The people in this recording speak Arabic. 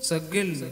سجلني